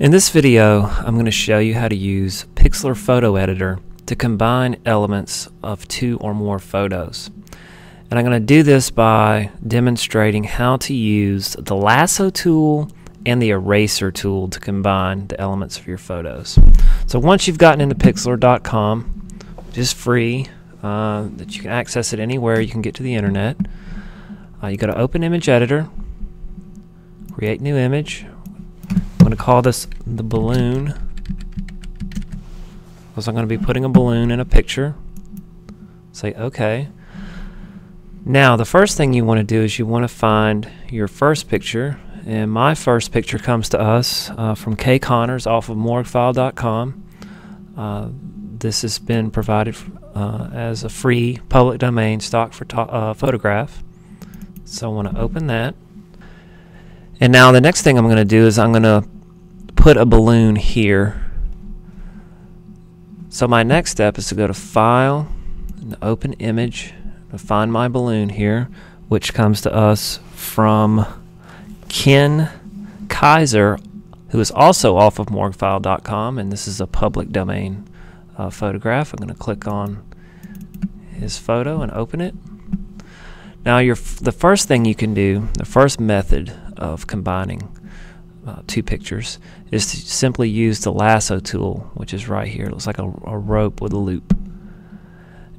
In this video, I'm going to show you how to use Pixlr Photo Editor to combine elements of two or more photos. And I'm going to do this by demonstrating how to use the lasso tool and the eraser tool to combine the elements of your photos. So once you've gotten into Pixlr.com, which is free, uh, that you can access it anywhere you can get to the internet, uh, you go to Open Image Editor, create new image. Going to call this the balloon because I'm going to be putting a balloon in a picture. Say OK. Now the first thing you want to do is you want to find your first picture and my first picture comes to us uh, from Kay Connors off of morguefile.com. Uh, this has been provided uh, as a free public domain stock for uh, photograph. So I want to open that. And now the next thing I'm going to do is I'm going to put a balloon here. So my next step is to go to File and Open Image to find my balloon here, which comes to us from Ken Kaiser, who is also off of morguefile.com, and this is a public domain uh, photograph. I'm going to click on his photo and open it. Now, the first thing you can do, the first method of combining uh, two pictures, is to simply use the lasso tool, which is right here. It looks like a, a rope with a loop.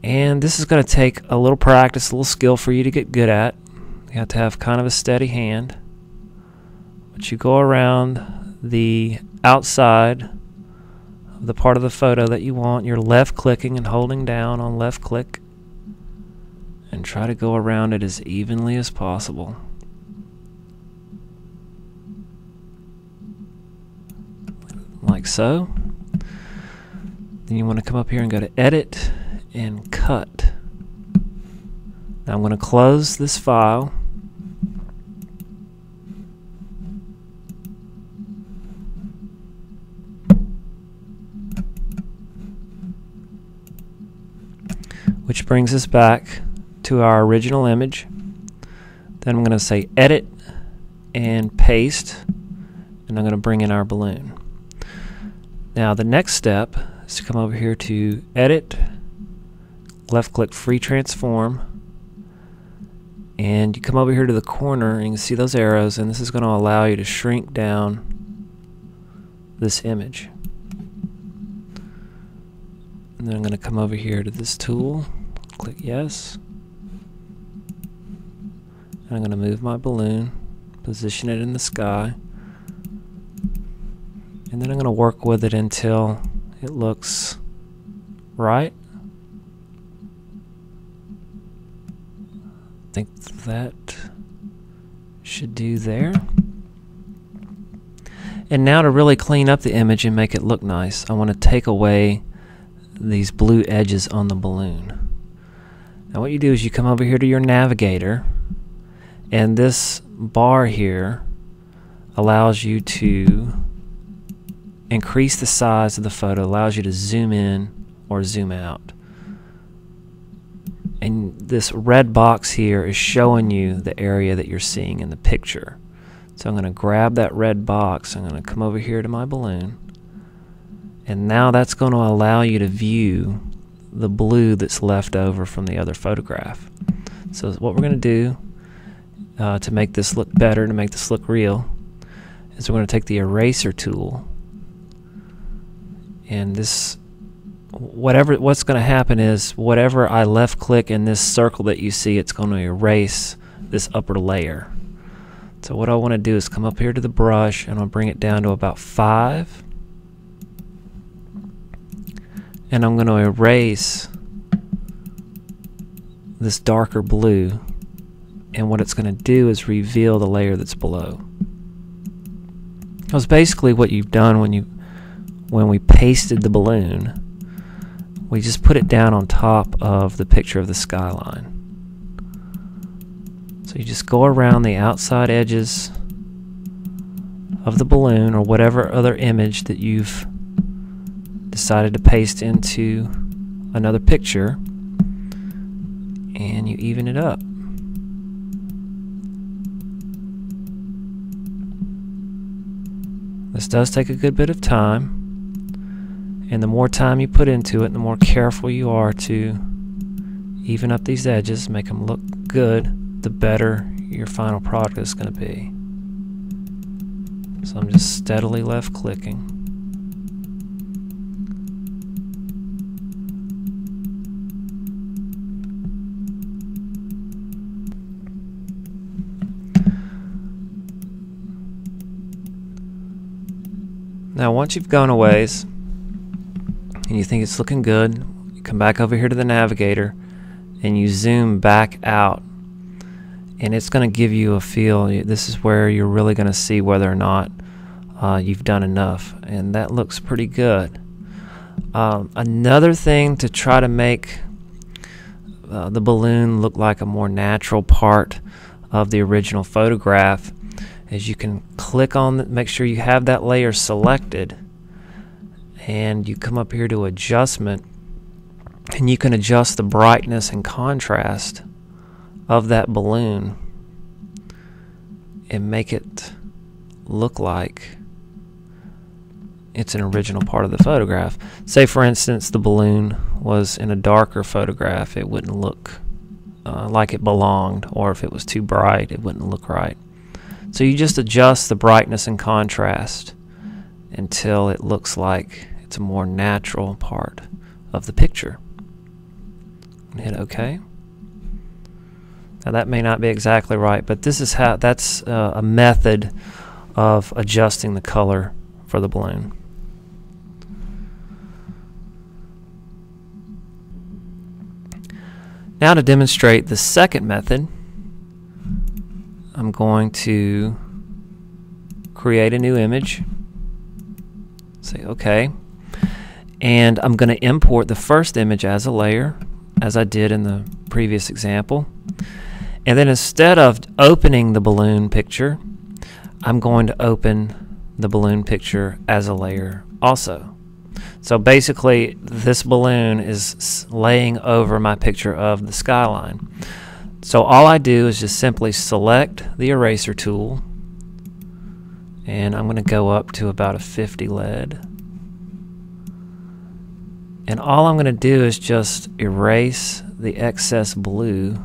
And this is going to take a little practice, a little skill for you to get good at. You have to have kind of a steady hand. But you go around the outside of the part of the photo that you want. You're left clicking and holding down on left click. And try to go around it as evenly as possible. Like so. Then you want to come up here and go to Edit and Cut. Now I'm going to close this file. which brings us back to our original image. Then I'm going to say edit and paste and I'm going to bring in our balloon. Now the next step is to come over here to edit, left click free transform and you come over here to the corner and you can see those arrows and this is going to allow you to shrink down this image. And then I'm going to come over here to this tool, click yes. And I'm going to move my balloon, position it in the sky. And then I'm going to work with it until it looks right. I think that should do there. And now to really clean up the image and make it look nice, I want to take away these blue edges on the balloon. Now what you do is you come over here to your navigator and this bar here allows you to increase the size of the photo, allows you to zoom in or zoom out. And this red box here is showing you the area that you're seeing in the picture. So I'm going to grab that red box, I'm going to come over here to my balloon, and now that's going to allow you to view the blue that's left over from the other photograph. So what we're going to do uh, to make this look better, to make this look real, is we're going to take the eraser tool and this whatever what's going to happen is whatever I left click in this circle that you see it's going to erase this upper layer. So what I want to do is come up here to the brush and I'll bring it down to about 5 and I'm going to erase this darker blue and what it's going to do is reveal the layer that's below. Because basically what you've done when you when we pasted the balloon we just put it down on top of the picture of the skyline. So you just go around the outside edges of the balloon or whatever other image that you've decided to paste into another picture and you even it up. This does take a good bit of time. And the more time you put into it, the more careful you are to even up these edges, make them look good, the better your final product is going to be. So I'm just steadily left clicking. Now once you've gone a ways and you think it's looking good, you come back over here to the navigator and you zoom back out and it's going to give you a feel. This is where you're really going to see whether or not uh, you've done enough, and that looks pretty good. Um, another thing to try to make uh, the balloon look like a more natural part of the original photograph is you can click on, the, make sure you have that layer selected, and you come up here to adjustment, and you can adjust the brightness and contrast of that balloon and make it look like it's an original part of the photograph. Say, for instance, the balloon was in a darker photograph, it wouldn't look uh, like it belonged, or if it was too bright, it wouldn't look right. So you just adjust the brightness and contrast until it looks like it's a more natural part of the picture. And Hit OK. Now that may not be exactly right, but this is how that's uh, a method of adjusting the color for the balloon. Now to demonstrate the second method, I'm going to create a new image. Say OK. And I'm going to import the first image as a layer, as I did in the previous example. And then instead of opening the balloon picture, I'm going to open the balloon picture as a layer also. So basically, this balloon is laying over my picture of the skyline. So all I do is just simply select the eraser tool, and I'm going to go up to about a 50 lead. And all I'm going to do is just erase the excess blue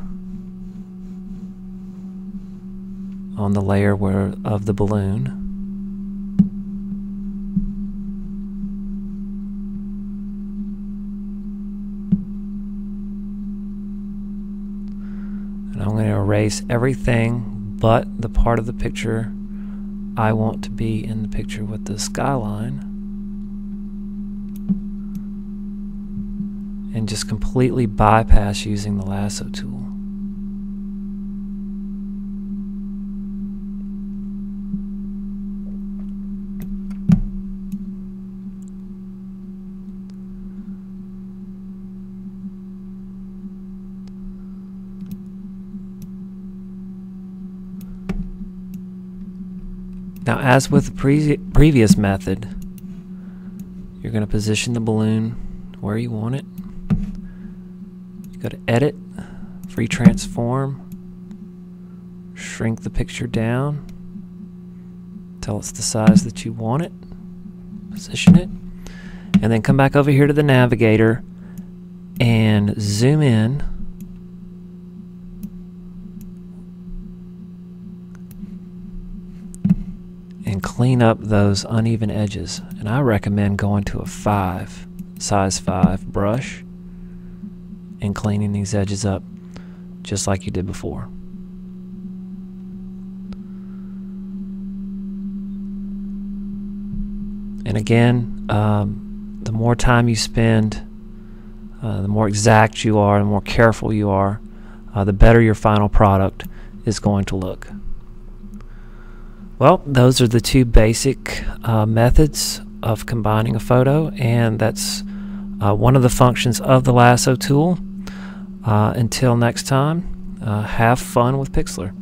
on the layer where, of the balloon. And I'm going to erase everything but the part of the picture I want to be in the picture with the skyline. Just completely bypass using the lasso tool. Now, as with the pre previous method, you're going to position the balloon where you want it. Go to Edit, Free Transform, shrink the picture down until it's the size that you want it, position it, and then come back over here to the navigator and zoom in and clean up those uneven edges. And I recommend going to a 5, size 5 brush and cleaning these edges up just like you did before. And again, um, the more time you spend, uh, the more exact you are, the more careful you are, uh, the better your final product is going to look. Well, those are the two basic uh, methods of combining a photo, and that's uh, one of the functions of the lasso tool. Uh, until next time, uh, have fun with Pixlr.